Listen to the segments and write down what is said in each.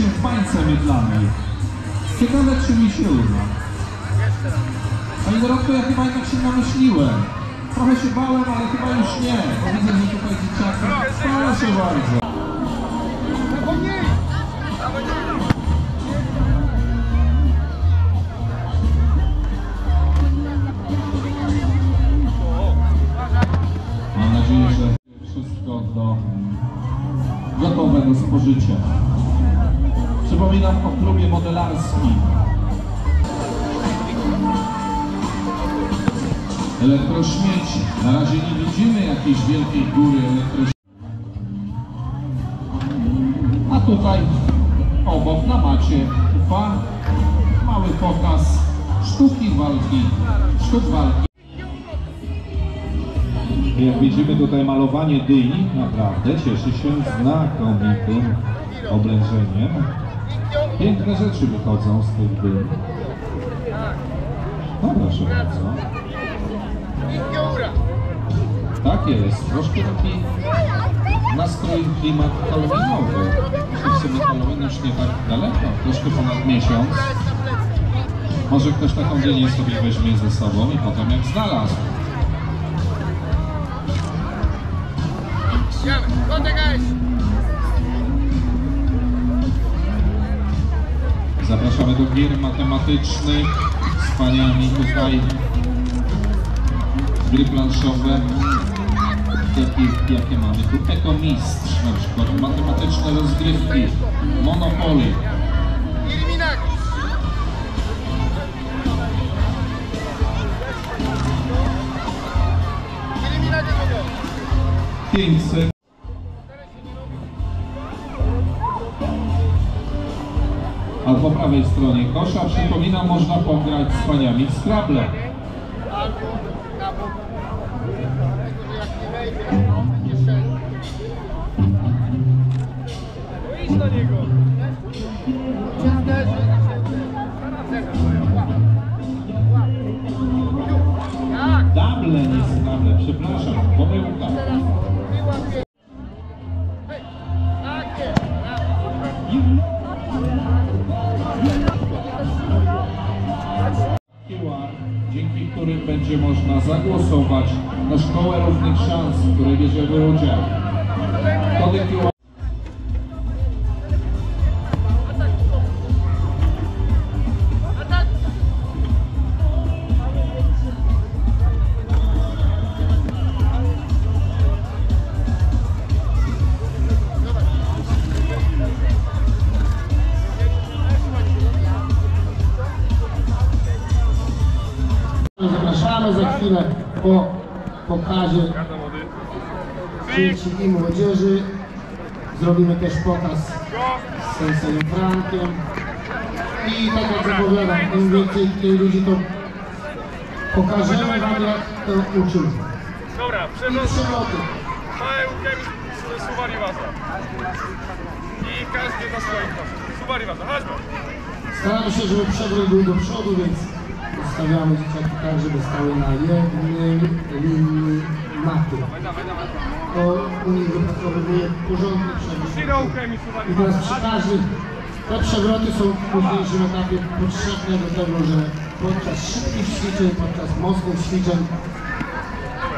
ręce mydlanej. Ciekawe, czy mi się uda. Panie Dorotko, ja chyba jednak się namyśliłem. Trochę się bałem, ale chyba już nie. Bo widzę, że tutaj dzieciaki. Proszę bardzo. Mam nadzieję, że wszystko do gotowego spożycia. Przypominam o klubie modelarskim. Elektrośmieci. Na razie nie widzimy jakiejś wielkiej góry elektrośmieci. A tutaj obok na macie ufa mały pokaz sztuki walki, sztuk walki. Jak widzimy tutaj malowanie dyni naprawdę cieszy się znakomitym oblężeniem. Piękne rzeczy wychodzą z tych dyn. No proszę bardzo. Tak jest, troszkę taki nastrój, klimat halloweenowy. Myślę sobie Halloween już nie tak daleko, troszkę ponad miesiąc. Może ktoś taką dynię sobie weźmie ze sobą i potem jak znalazł. Zapraszamy do gier matematycznych z paniami tutaj. Gry planszowe. Jakie, jakie mamy? Tu Ekomistrz na przykład, matematyczne rozgrywki, Monopoly. Pięćset. A po prawej stronie kosza, przypominam, można pograć z paniami w Scrabble. Szkołę Równych Szans, w której bierzemy udział. Pokazie dzieci i młodzieży. Zrobimy też pokaz z sensorem Frankiem. I tak jak zapowiadam, im więcej tutaj ludzi to pokażemy wam jak to uczymy. Dobra, przepraszam. z Suwari Waza. I każdy na swoim koszach. Suwari Waza, chodźmy. Staramy się, żeby przewrót był do przodu, więc ustawiamy dzieciaki tak, żeby stały na jednej linii maty. To u nich wypracowuje porządny przewrót. I teraz przy każdych, te przewroty są w późniejszym etapie potrzebne do tego, że podczas szybkich ćwiczeń, podczas mocnych ćwiczeń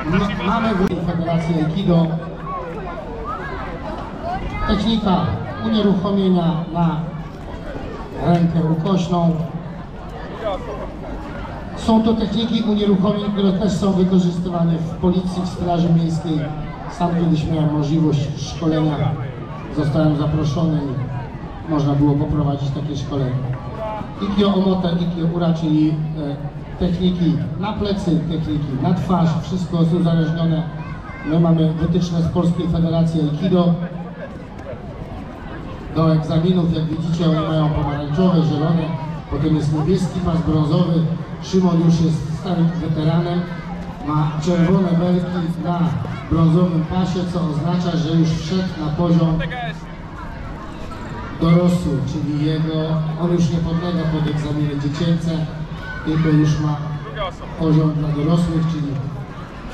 ma, mamy w Federacji Aikido technika unieruchomienia na rękę ukośną. Są to techniki unieruchomień, które też są wykorzystywane w policji, w straży miejskiej. Sam kiedyś miałem możliwość szkolenia, zostałem zaproszony i można było poprowadzić takie szkolenie. Ikio Omote, Ikio Ura, czyli e, techniki na plecy, techniki na twarz, wszystko jest uzależnione. My mamy wytyczne z Polskiej Federacji Aikido. Do egzaminów, jak widzicie, oni mają pomarańczowe, zielone, potem jest niebieski pas brązowy. Szymon już jest starym weteranem, ma czerwone belki na brązowym pasie, co oznacza, że już wszedł na poziom dorosły, czyli jego, on już nie podlega pod egzaminy dziecięce, tylko już ma poziom dla dorosłych, czyli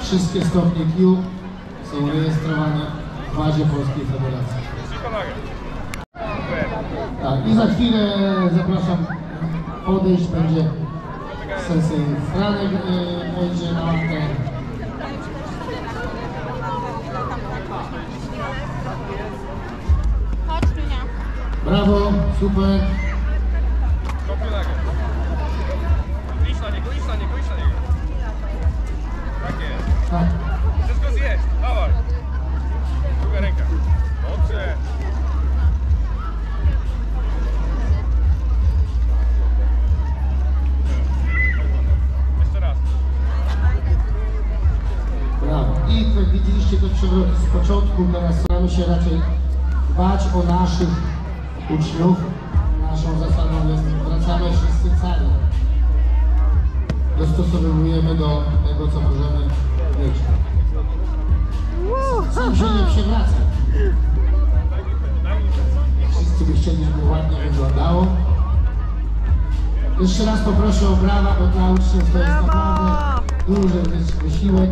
wszystkie stopnie Q są rejestrowane w bazie Polskiej Federacji. Tak, i za chwilę zapraszam podejść, będzie sensei Franek e, wejdzie na Dunia. Brawo, super. Teraz staramy się raczej dbać o naszych uczniów. Naszą zasadą jest wracamy wszyscy cali. Dostosowujemy do tego, co możemy mieć. Sam się nie przewraca. Wszyscy by chcieli, żeby ładnie wyglądało. Jeszcze raz poproszę o brawa, bo dla uczniów to jest naprawdę duży wys- wysiłek.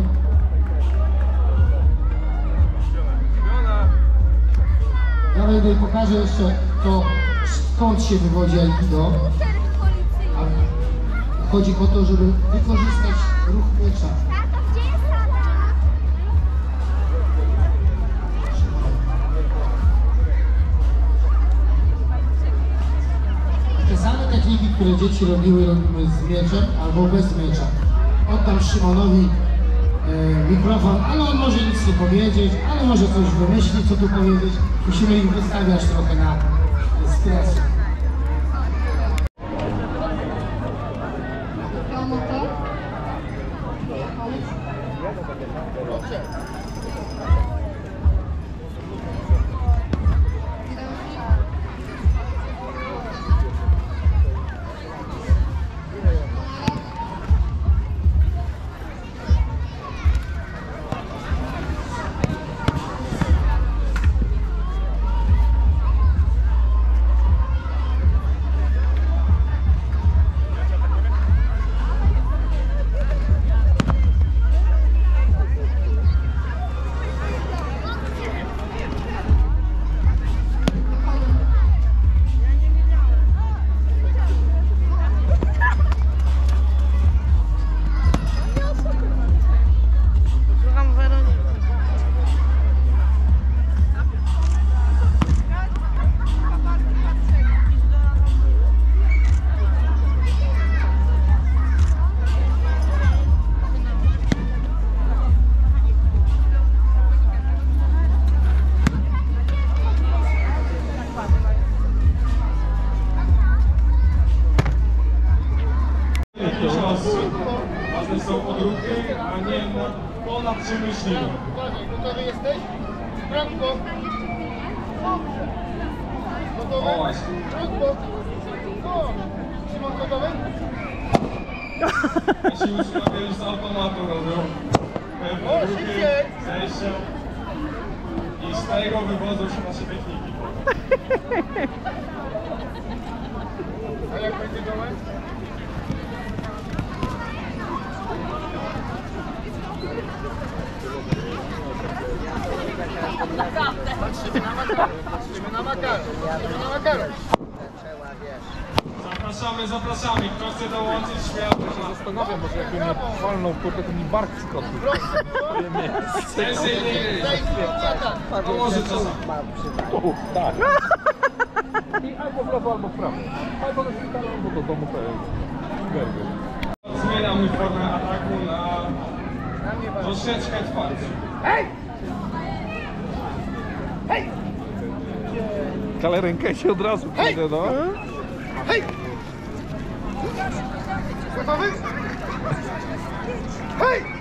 Ja pokażę jeszcze to, skąd się wywodzi Aikido. Chodzi o to, żeby wykorzystać ruch miecza. Te same techniki, które dzieci robiły, robimy z mieczem albo bez miecza. Oddam Szymonowi mikrofon, ale on może nic nie powiedzieć, ale może coś wymyślić, co tu powiedzieć. Musimy ich wystawiać trochę na stres. O właśnie. Franko! O! Szymon gotowy? Jeśli uczyniowie już z automatu robią pewne ruchy, zejścia i z tego wywodzą się nasze techniki. A jak będzie dołem? Zapraszamy, zapraszamy. Kto chce dołączyć, śmiało. Zastanawiam, może jakby mnie walnął kurde, to mi bark skoczył. Sensei nie. To może czasami. Tak. I albo w lewo, albo w prawo. Albo do szpitala, albo do domu to jest. Zmieniamy formę ataku na troszeczkę twardszy. Ale rękę się od razu kurde, no. Hej! Gotowy? Hej!